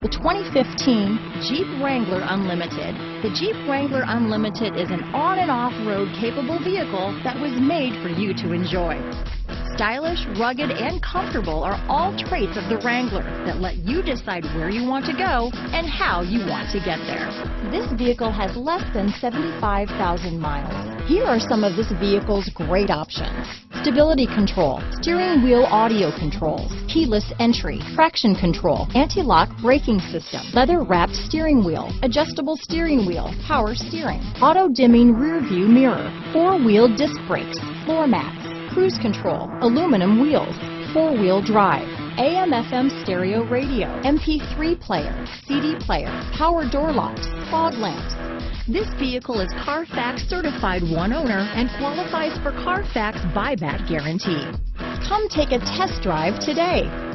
The 2015 Jeep Wrangler Unlimited. The Jeep Wrangler Unlimited is an on and off-road capable vehicle that was made for you to enjoy. Stylish, rugged, and comfortable are all traits of the Wrangler that let you decide where you want to go and how you want to get there. This vehicle has less than 75,000 miles. Here are some of this vehicle's great options. Stability control, steering wheel audio controls, keyless entry, traction control, anti-lock braking system, leather wrapped steering wheel, adjustable steering wheel, power steering, auto dimming rear view mirror, four wheel disc brakes, floor mats, cruise control, aluminum wheels, four wheel drive, AM FM stereo radio, MP3 player, CD player, power door locks, fog lamps, this vehicle is Carfax certified one owner and qualifies for Carfax buyback guarantee. Come take a test drive today.